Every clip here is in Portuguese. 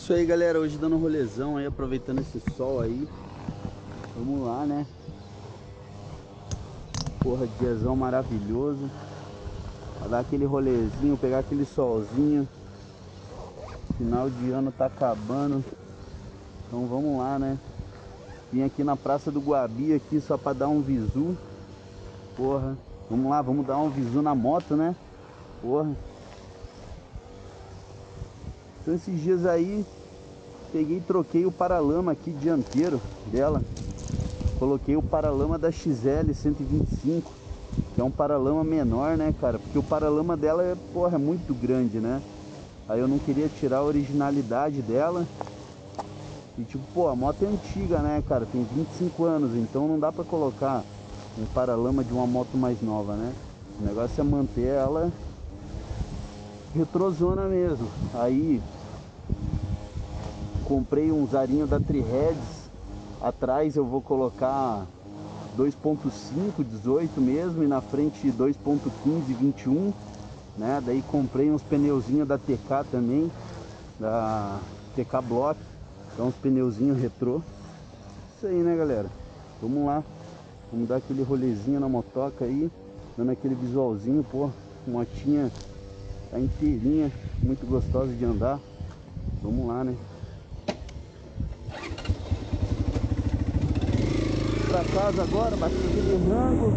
Isso aí galera, hoje dando um rolezão aí, aproveitando esse sol aí. Vamos lá né? Porra, diazão maravilhoso. Pra dar aquele rolezinho, pegar aquele solzinho. Final de ano tá acabando. Então vamos lá né? Vim aqui na Praça do Guabi aqui só pra dar um visu. Porra, vamos lá, vamos dar um visu na moto né? Porra então esses dias aí peguei e troquei o paralama aqui dianteiro dela. Coloquei o paralama da XL 125, que é um paralama menor, né, cara? Porque o paralama dela é, porra, é muito grande, né? Aí eu não queria tirar a originalidade dela. E tipo, pô, a moto é antiga, né, cara? Tem 25 anos, então não dá pra colocar um paralama de uma moto mais nova, né? O negócio é manter ela retrozona mesmo. Aí comprei um zarinho da Triheads. Atrás eu vou colocar 2.5, 18 mesmo, e na frente 2.15, 21, né? Daí comprei uns pneuzinhos da TK também, da TK Block, então uns pneuzinhos retrô. Isso aí, né, galera? Vamos lá. Vamos dar aquele rolezinho na motoca aí, dando aquele visualzinho, pô, motinha Tá inteirinha, muito gostosa de andar. Vamos lá, né? Pra casa agora, bater aquele rango.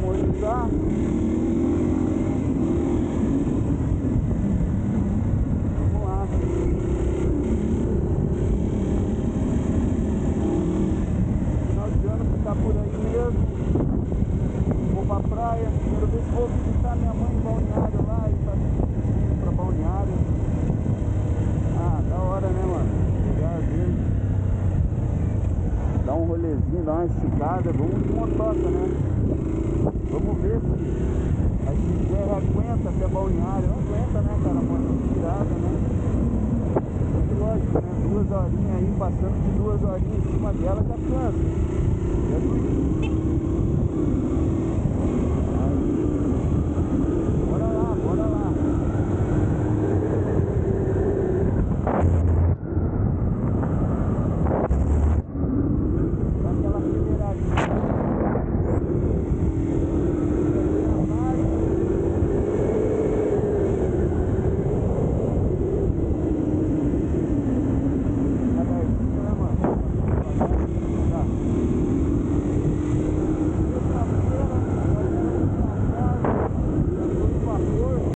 Vamos ano ficar por aí mesmo. Vou pra praia. Quero ver se vou visitar minha mãe em Balneário. Rolezinho, dar uma esticada, vamos de motoca, né? Vamos ver se a XR aguenta até balneário. Não aguenta, né, cara? Moto tirada, né? Muito lógico, né? Duas horinhas aí, passando de duas horinhas em cima dela, já cansa. É doido.